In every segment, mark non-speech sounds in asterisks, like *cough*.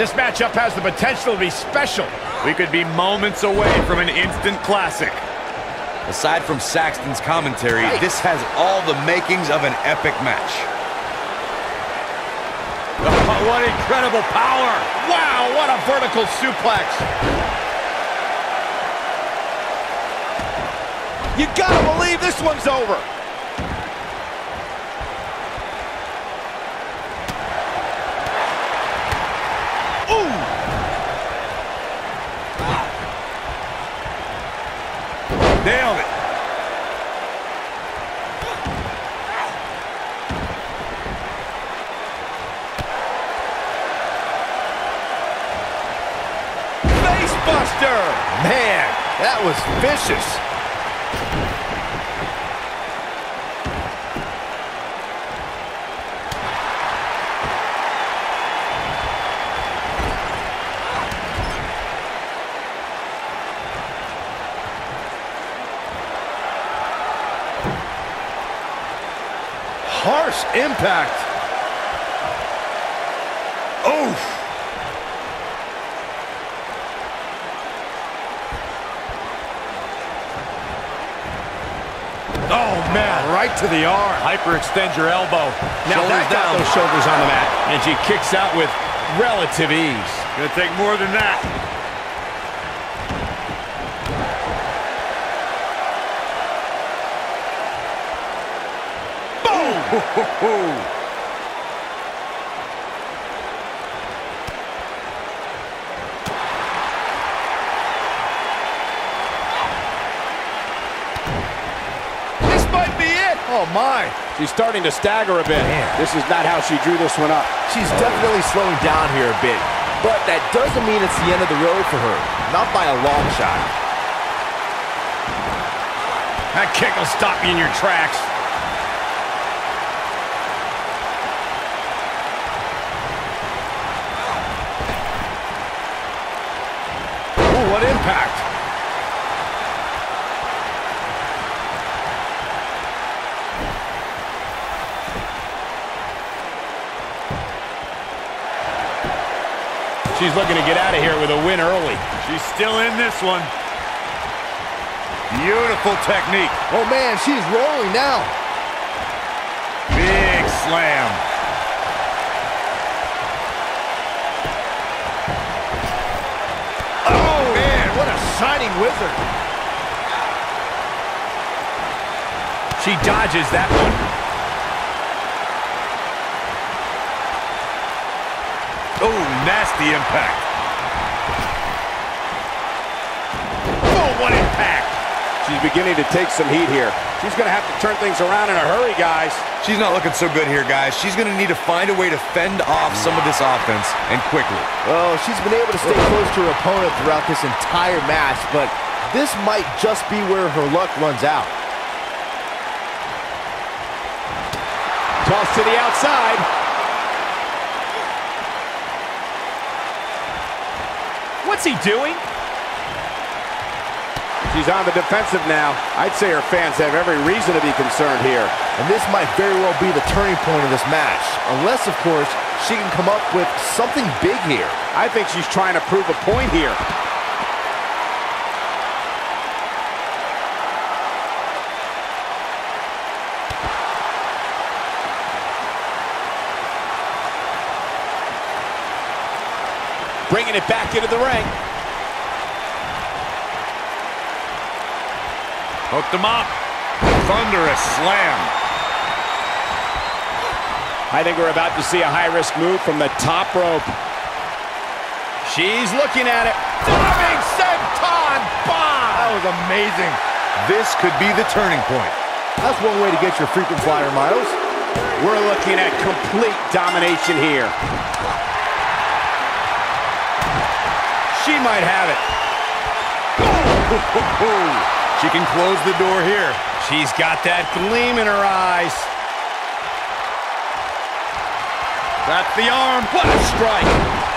This matchup has the potential to be special. We could be moments away from an instant classic. Aside from Saxton's commentary, this has all the makings of an epic match. Oh, what incredible power! Wow, what a vertical suplex. You gotta believe this one's over. Nailed it. Facebuster. Man, that was vicious. Harsh impact. Oof! Oh, man, right to the arm. Hyperextend your elbow. Now Shoulders that got down. those shoulders on the mat, and she kicks out with relative ease. Gonna take more than that. Boom! This might be it. Oh, my. She's starting to stagger a bit. This is not how she drew this one up. She's definitely slowing down here a bit, but that doesn't mean it's the end of the road for her. Not by a long shot. That kick will stop you in your tracks. Ooh, what impact. She's looking to get out of here with a win early. She's still in this one. Beautiful technique. Oh man, she's rolling now. Big slam. Shining wizard. She dodges that one. Oh, nasty impact. Oh, what impact. She's beginning to take some heat here. She's going to have to turn things around in a hurry, guys. She's not looking so good here, guys. She's going to need to find a way to fend off some of this offense, and quickly. Oh, she's been able to stay close to her opponent throughout this entire match, but this might just be where her luck runs out. Toss to the outside. What's he doing? She's on the defensive now. I'd say her fans have every reason to be concerned here. And this might very well be the turning point of this match. Unless, of course, she can come up with something big here. I think she's trying to prove a point here. Bringing it back into the ring. Hooked him up. Thunderous slam. I think we're about to see a high-risk move from the top rope. She's looking at it. Diving senton bomb. That was amazing. This could be the turning point. That's one way to get your frequent flyer miles. We're looking at complete domination here. She might have it. *laughs* She can close the door here. She's got that gleam in her eyes. That's the arm. What a strike.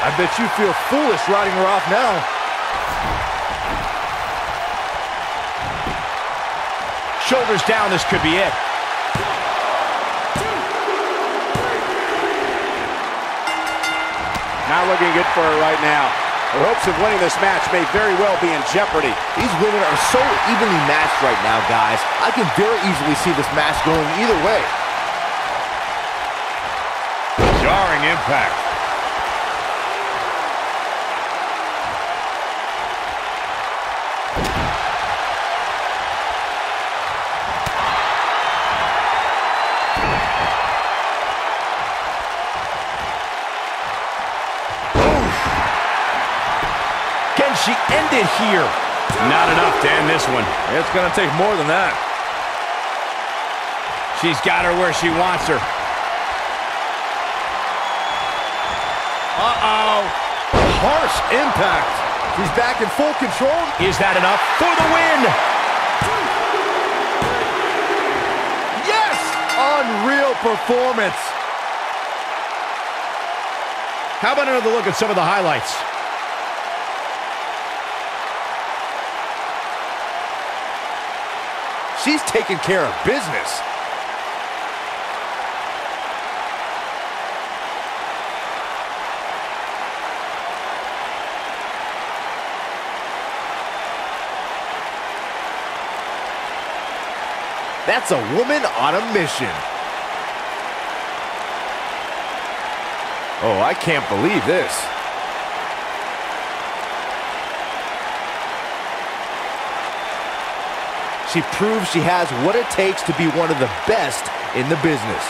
I bet you feel foolish riding her off now. Shoulders down, this could be it. Not looking good for her right now. Her hopes of winning this match may very well be in jeopardy. These women are so evenly matched right now, guys. I can very easily see this match going either way. Jarring impact. She end it here? Not enough to end this one. It's going to take more than that. She's got her where she wants her. Uh-oh. Harsh impact. She's back in full control. Is that enough for the win? Yes! Unreal performance. How about another look at some of the highlights? She's taking care of business. That's a woman on a mission. Oh, I can't believe this. She proves she has what it takes to be one of the best in the business.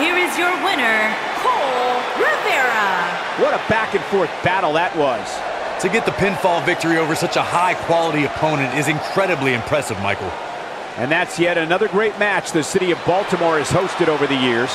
Here is your winner, Cole Rivera. What a back and forth battle that was. To get the pinfall victory over such a high-quality opponent is incredibly impressive, Michael. And that's yet another great match the city of Baltimore has hosted over the years.